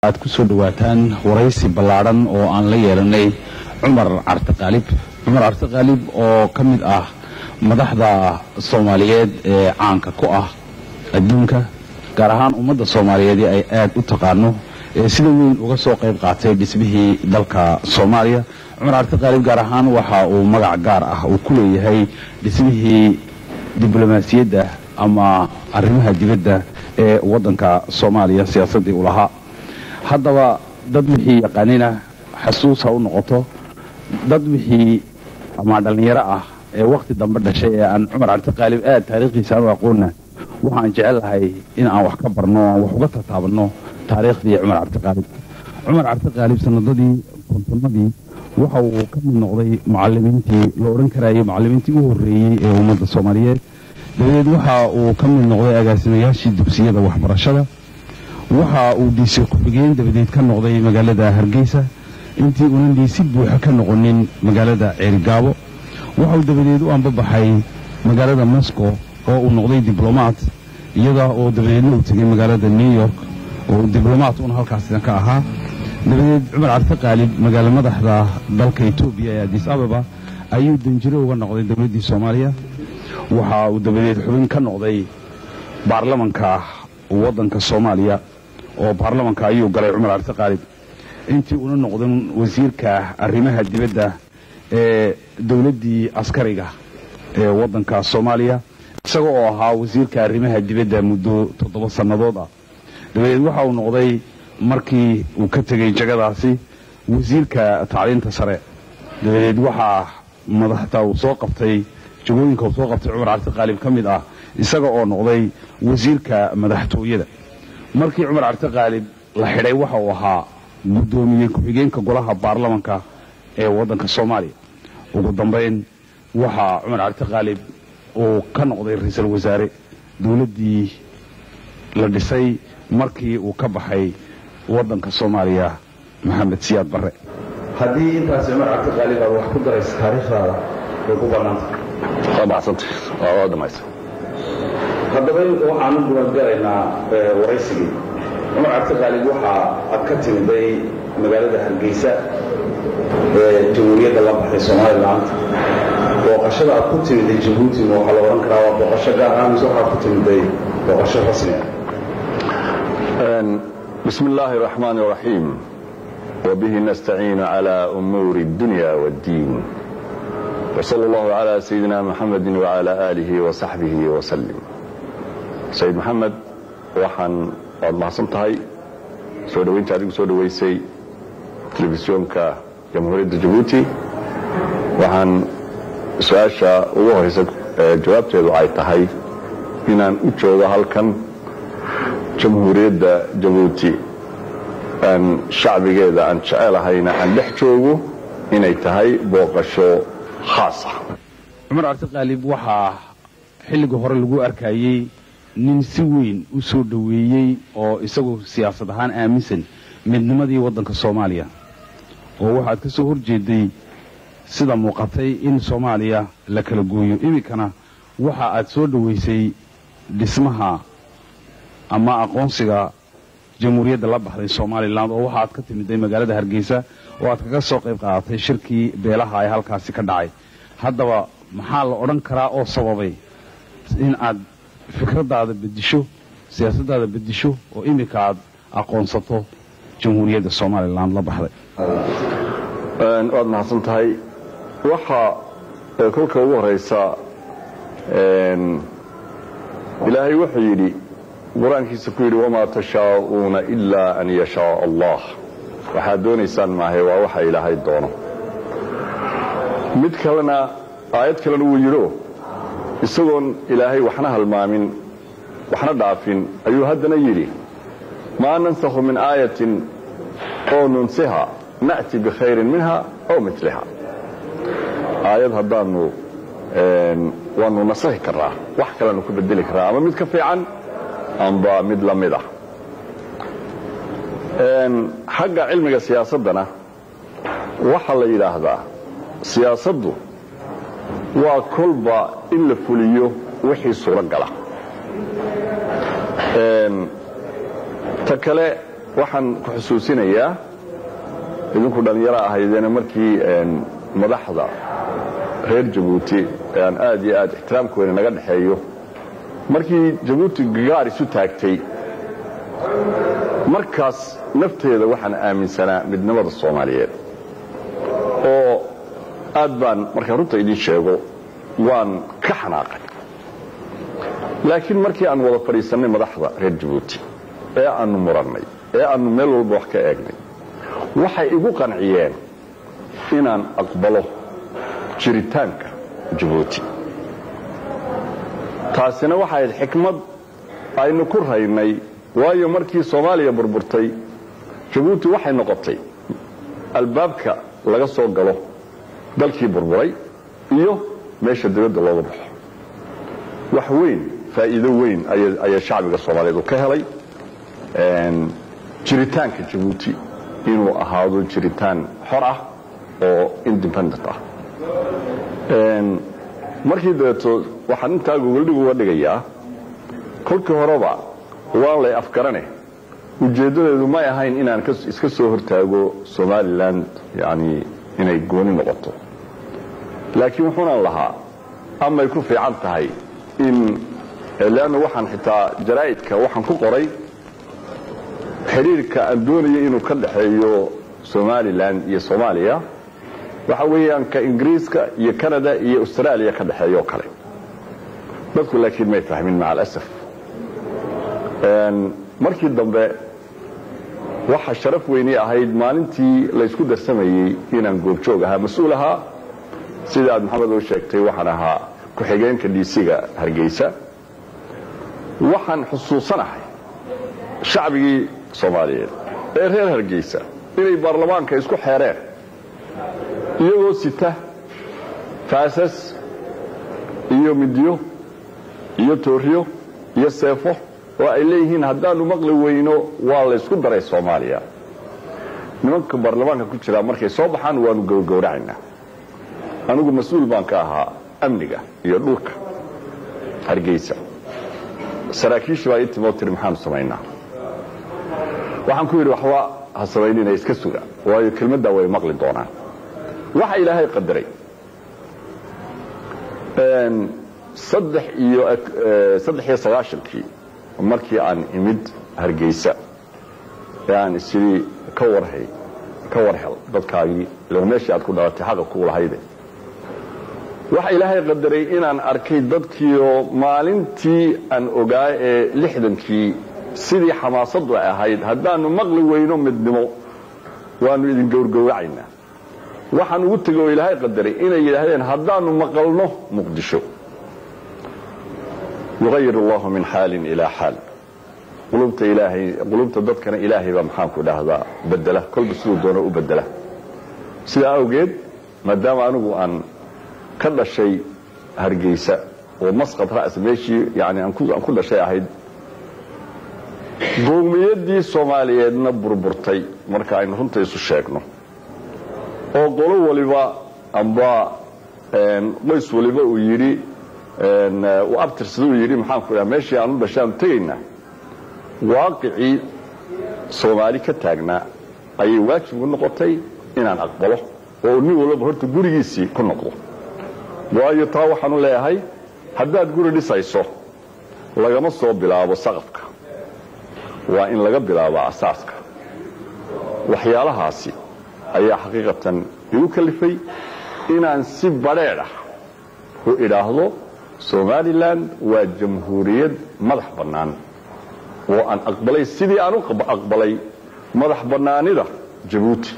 aad ku soo dhawaataan waraysi ballaadhan oo aan la yeelanay cumar carte qaalib. Cumar carte qaalib oo ka mid ah madaxda soomaaliyeed ee caanka ku ah adduunka gaar ahaan ummadda soomaaliyeed ee ay aad u taqaano ee sida weyn uga soo qayb qaatay dhismihii dalka soomaaliya. Cumar carte qaalib gaar ahaan waxa uu magac gaar ah uu ku leeyahay dhismihii diblomaasiyadda ama arrimaha dibadda ee waddanka soomaaliya siyaasaddii u lahaa haddaba dad wixii yaqaanina xasuus ha u noqoto dad wixii ama dhallinyaro ah ee wakhti dambe dhashay ee aan cumar carte qaalib aad taariikhdiisa aanu aqoonna waxaan jecel lahay in aan wax ka barno aan wax uga tataabanno taariikhdii cumar carte qaalib cumar carte qaalib sanadadii kontonadii waxa uu ka mid noqday mucalimiintii la odhan karayay mucalimiintii u horreeyey ee ummadda soomaaliyeed. Dabadeed waxa uu ka mid noqday agaasimayaashii dugsiyada waxbarashada waxa uu diise ku-xigeen dabadeed ka noqday magaalada hargeysa. Intii unan diisi buuxa ka noqonin magaalada ceerigaabo waxa uu dabadeed u ambabaxay magaalada moscow oo uu noqday diblomaat iyada oo dabadeedna uu tegay magaalada new york oo diblomaat una halkaasina ka ahaa. Dabadeed cumar carte qaalib magaalo madaxda dalka etoobiya ee adis ababa ayuu danjiro uga noqday dowladdii soomaaliya. Waxa uu dabadeed xubin ka noqday baarlamanka waddanka soomaaliya oo baarlamanka ayuu galay cumar carte qaalib intii una noqdan wasiirka arrimaha dibadda ee dowladdii askariga ee waddanka soomaaliya isaga oo ahaa wasiirka arrimaha dibadda muddo toddoba sannadood ah. Dabadeed waxa uu noqday markii uu ka tegey jagadaasi wasiirka tacliinta sare. Dabadeed waxaa madaxta uu soo qabtay jagooyinka uu soo qabtay cumar carte qaalib ka mid ah isaga oo noqday wasiirka madaxtooyada markii cumar carte qaalib la xidhay waxa uu ahaa guddoomiye ku-xigeenka golaha baarlamanka ee waddanka soomaaliya ugu dambayn waxaa cumar carte qaalib uu ka noqday ra'iisul wasaare dowladdii la dhisay markii uu ka baxay waddanka soomaaliya maxamed siyaad barre. Haddii intaas cumar carte qaalib aad wax ku daraysa taariikhdaada way ku bannaanta waa macsanta waa waa dhamaysa haddaba waxaanu gubangalaynaa waraysigii cumar carte qaalib waxa aad ka timiday magaalada hargeysa ee jamhuuriyadda la baxday somaliland booqashada aad ku timiday jabuuti ma waxaa la odhan karaa waa booqasho gaar ah mise waxaad ku timiday booqasho rasmi ah بسم الله الرحمن الرحيم وبه نستعين على أمور الدنيا والدين وصلى الله على سيدنا محمد وعلى آله وصحبه وسلم saciid maxamed waxaan waad mahadsan tahay. Soo dhowaynta adigu soo dhowaysay telefisyoonka jamhuuriyadda jabuuti waxaan su'aasha ugu horaysa jawaabteedu ay tahay inaan u joogo halkan jamhuuriyadda jabuuti aan shacbigeeda aan jecelahayna aan dhex joogo inay tahay booqasho khaasa ah. cumar cabdiqaalib waxaa xilligii hore lagu arkayey nin si weyn u soo dhoweeyey oo isagu siyaasad ahaan aaminsan midnimadii waddanka soomaaliya. Oo waxaad ka soo horjeeday sida muuqatay in soomaaliya la kala gooyo. Iminkana waxa aad soo dhoweysay dhismaha ama aqoonsiga jamhuuriyadda la baxday somalilan oo waxaad ka timiday magaalada hargeysa oo aad kaga soo qayb qaadatay shirkii beelaha ee halkaasi ka dhacay. Haddaba maxaa la odhan karaa oo sababay in aad fikraddaada bedisho siyaasaddaada bedisho oo iminka aad aqoonsato jamhuuriyadda somalilan la baxday. Waad mahadsan tahay waxa kolka ugu horeysa ilaahay wuxuu yidhi qur'aankiisa ku yidhi wamaa tashaa'uuna ilaa an yashaa allah. Waxaad doonaysaan maahe waa waxa ilaahay doono. Mid kalena aayad kalena wuu yidhio isagoon ilaahay waxna halmaamin waxna dhaafin ayuu haddana yidhi maa nansakhu min aayatin oo nunsiha na'ti bikhayrin minha aw miliha aayad haddaanu waanu nasahi karraa wax kaleanu ku bedeli karraa ama mid ka fiican amba mid la mid ah. Xagga cilmiga siyaasaddana waxaa la yidhaahdaa siyaasaddu waa kolba in la fuliyo wixii suuro gala. Ta kale waxaan ku xusuusinayaa idinku dhallinyaro ahaydeena markii madaxda reer jabuuti aan aad iyo aad ixtiraamkooda naga dhexeeyo. Markii jabuuti gagaar isu taagtay markaas nafteeda waxaan aaminsanaa midnimada soomaaliyeed oo aad baan markaan runta idiin sheego waan ka xanaaqay. Laakiin markii aan wada fadhiisannay madaxda reer jabuuti ee aannu murannay ee aannu meel walba wax ka eegnay waxay igu qanciyeen inaan aqbalo jiritaanka jabuuti taasina waxay xikmad aynu ku raynay waayo markii soomaaliya burburtay jabuuti waxay noqotay albaabka laga soo galo dalkii burburay iyo meesha dibadda looga baxo. Wax weyn faa'iido weyn ayaa shacbiga soomaaliyeed uu ka helay jiritaanka jabuuti inuu ahaado jiritaan xor ah oo independent ah. Markii dabeeto waxaan intaa gogoldhig uga dhigayaa kolkii horeba waan lay afgarane ujeeddadeedu may ahayn inaan iska soo hortaago somalilan yani inay gooni noqoto. Laakiin wuxuunan lahaa amay ku fiican tahay in leanna waxaan xitaa jaraa'idka waxaan ku qoray xidhiirka aan doonaya inuu ka dhaxeeyo somalilan iyo soomaaliya. Waxa weeyaan ka ingiriiska iyo canada iyo austraaliya ka dhexeeyo kale. Dadku laakiin may fahmin maca alasaf markii dambe waxa sharaf weynii ahayd maalintii laysku darsamayey inaan goobjoog ahaa. Mas'uul ahaa. Sida aad maxamed oo sheegtay waxaan ahaa ku-xigeenka dhiisiga hargeysa. Waxaan xusuusanahay shacbigii soomaaliyeed ee reer hargeysa inay baarlamaanka isku xeereen. Iyagoo sita faasas iyo midyo iyo tooriyo iyo seefo oo ay leeyihiin haddaanu maqli weyno waa laysku daray soomaaliya. Nimanka baarlamaanka ku jiraa markay soo baxaan waanu gowgowracaynaa anigu mas'uul baan ka ahaa amniga iyo dhulka hargeysa. Saraakiishi baa ii timoo tiri maxaanu samaynaa. Waxaan ku yidhi waxba ha samaynina iska suga. Waayo kelmaddaa way maqli doonaan. Waxa ilaahay qadaray. Saddex iyo saddex iyo sagaashankii markii aan imid hargeysa ee aan isidii ka warhel dadkaagii ila meeshii aad ku dhalatay xaqa kuu lahayde. Waxa ilaahay qadaray inaan arkay dadkiioo maalintii aan ogaa ee lixdankii sidii xamaasaddu ay ahayd haddaanu maqli weyno midnimo waanu idin gowrgowracaynaa waxaan ugu tegay oo ilaahay qadaray inay yidhaahdeen haddaanu maqalno muqdisho yuqayir allahu min xaalin ilaa xaal qulubta dadkana ilaahay baa maxaanku dhahdaa bedela kolba siduu doono u bedela sidaa awgeed maadaama anigu aan ka dhashay hargeysa oo masqad ra's meeshii yani aan ku dhashay ahayd qowmiyaddii soomaaliyeedna burburtay marka aynu runta isu sheegno oo qolo waliba amba qoys waliba uu yidhi uu yidhi maxaanku dhaha meeshii aanu dhashaanu tegaynaa waaqicii soomaali ka taagnaa ayay waajibgu noqotay inaan aqbalo oo nin walbaba horta gurigiisii ku noqdo waayo taa waxaanu leeyahay haddaad guri dhisayso lagama soo bilaabo saqafka waa in laga bilaabaa asaaska waxyaalahaasi ayaa xaqiiqatan igu kalifay inaan si badheedh ah u idhaahdo somalilan waa jamhuuriyad madax bannaan oo aan aqbalay sidii aan u aqbalay madax bannaanida jabuuti